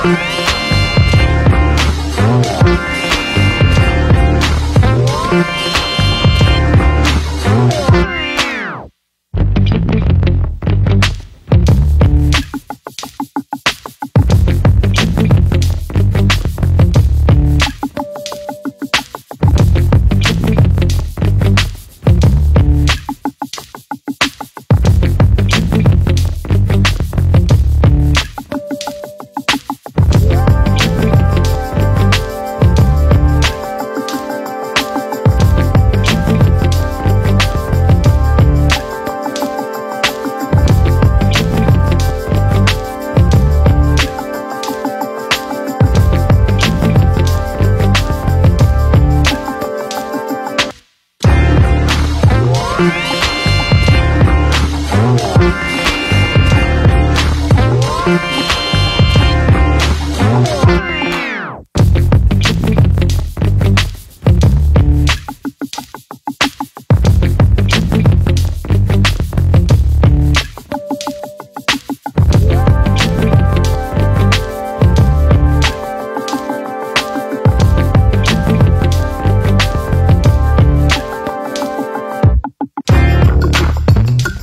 Thank you. Thank